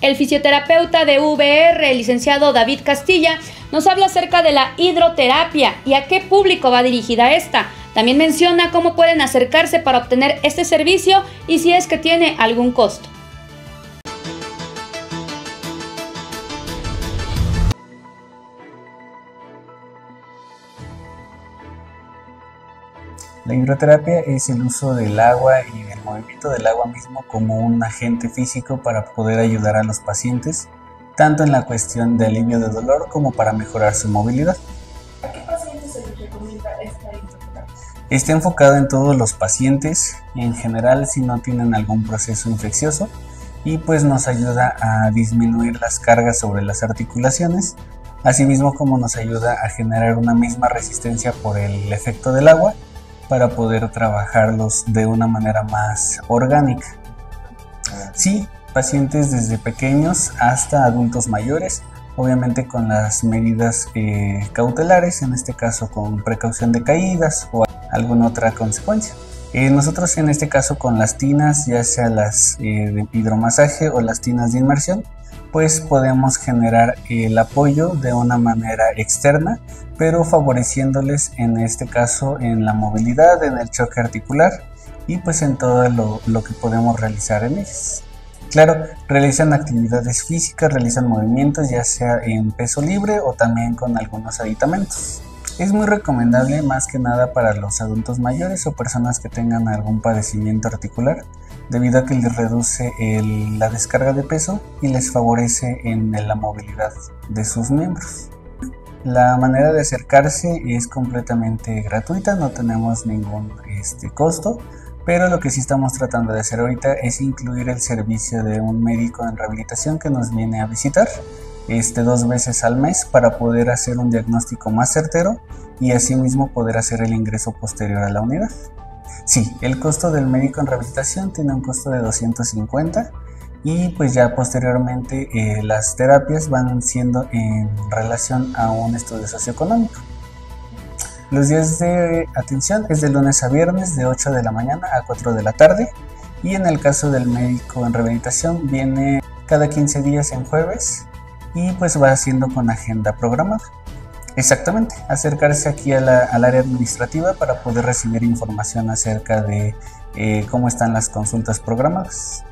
El fisioterapeuta de VR, el licenciado David Castilla, nos habla acerca de la hidroterapia y a qué público va dirigida esta. También menciona cómo pueden acercarse para obtener este servicio y si es que tiene algún costo. La hidroterapia es el uso del agua y del movimiento del agua mismo como un agente físico para poder ayudar a los pacientes, tanto en la cuestión de alivio de dolor como para mejorar su movilidad. ¿A qué pacientes se les recomienda esta hidroterapia? Está enfocado en todos los pacientes, en general si no tienen algún proceso infeccioso, y pues nos ayuda a disminuir las cargas sobre las articulaciones, asimismo como nos ayuda a generar una misma resistencia por el efecto del agua para poder trabajarlos de una manera más orgánica. Sí, pacientes desde pequeños hasta adultos mayores, obviamente con las medidas eh, cautelares, en este caso con precaución de caídas o alguna otra consecuencia. Eh, nosotros en este caso con las tinas, ya sea las eh, de hidromasaje o las tinas de inmersión, pues podemos generar el apoyo de una manera externa, pero favoreciéndoles en este caso en la movilidad, en el choque articular y pues en todo lo, que podemos realizar en ellos. Claro, realizan actividades físicas, realizan movimientos ya sea en peso libre o también con algunos aditamentos. Es muy recomendable más que nada para los adultos mayores o personas que tengan algún padecimiento articular, debido a que les reduce la descarga de peso y les favorece en la movilidad de sus miembros. La manera de acercarse es completamente gratuita, no tenemos ningún este, costo, pero lo que sí estamos tratando de hacer ahorita es incluir el servicio de un médico en rehabilitación que nos viene a visitar este, dos veces al mes para poder hacer un diagnóstico más certero y asimismo poder hacer el ingreso posterior a la unidad. Sí, el costo del médico en rehabilitación tiene un costo de 250 y pues ya posteriormente eh, las terapias van siendo en relación a un estudio socioeconómico. Los días de atención es de lunes a viernes de 8 de la mañana a 4 de la tarde y en el caso del médico en rehabilitación viene cada 15 días en jueves y pues va haciendo con agenda programada. Exactamente, acercarse aquí al área administrativa para poder recibir información acerca de eh, cómo están las consultas programadas.